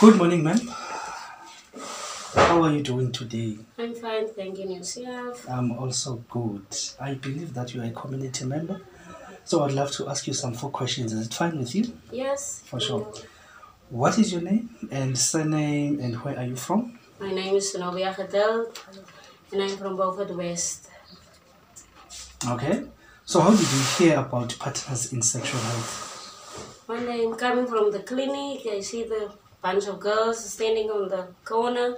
Good morning, ma'am. How are you doing today? I'm fine, thanking yourself. I'm also good. I believe that you are a community member. So I'd love to ask you some four questions. Is it fine with you? Yes. For sure. What is your name and surname and where are you from? My name is Synobia Geduld and I'm from Beaufort West. Okay. So how did you hear about partners in sexual health? One day I'm coming from the clinic, I see the bunch of girls standing on the corner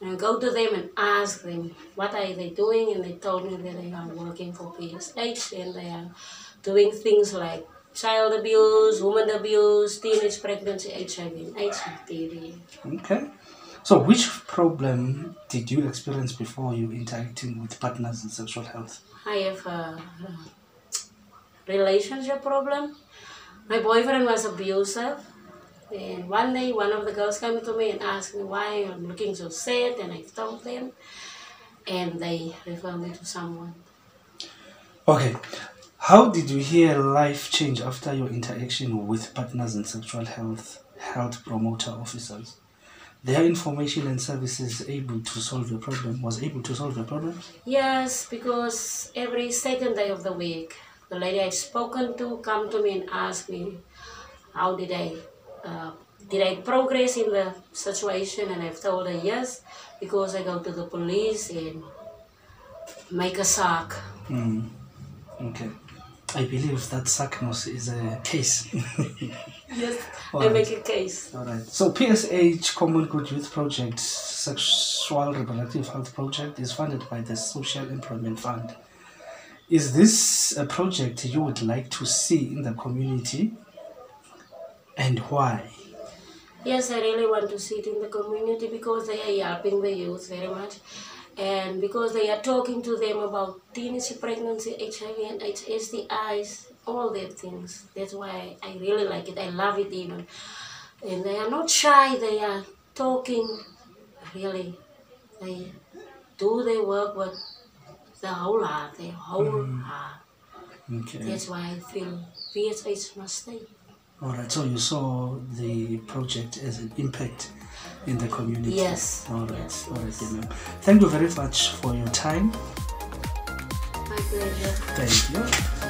and I go to them and ask them what are they doing and they told me that they are working for PSH and they are doing things like child abuse, woman abuse, teenage pregnancy, HIV and AIDS bacteria. Okay. So which problem did you experience before you interacting with partners in sexual health? I have a relationship problem. My boyfriend was abusive. And one day, one of the girls came to me and asked me why I'm looking so sad, and I told them, and they referred me to someone. Okay. How did you hear life change after your interaction with partners in sexual health health promoter officers? Their information and services able to solve your problem was able to solve your problem? Yes, because every second day of the week, the lady I've spoken to come to me and ask me, how did I, uh, did I progress in the situation? And I've told her yes, because I go to the police and make a sack. Mm. Okay. I believe that SACNOS is a case. Yes, All I right. make a case. All right. So PSH Common Good Youth Project Sexual Reproductive Health Project is funded by the Social Employment Fund. Is this a project you would like to see in the community and why? Yes, I really want to see it in the community because they are helping the youth very much. And because they are talking to them about teenage pregnancy, HIV and AIDS, STIs, all that things. That's why I really like it. I love it even. And they are not shy, they are talking really. They do their work with the whole heart, their whole mm. heart. Okay. That's why I feel PSH must stay. All right. So you saw the project as an impact in the community. Yes, All right. yes, All right, ma'am. Thank you very much for your time. My pleasure. Thank you.